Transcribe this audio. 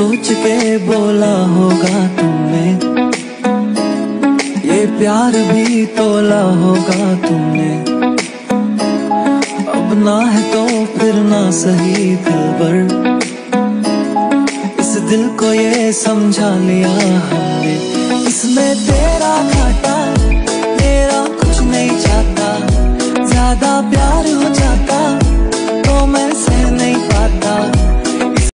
सोच के बोला होगा तुमने। ये प्यार भी तोला होगा तुमने। अब ना है तो फिर ना सही दिलबर इस दिल को ये समझा लिया हमने। इसमें तेरा घाटा, मेरा कुछ नहीं चाहता ज़्यादा प्यार हो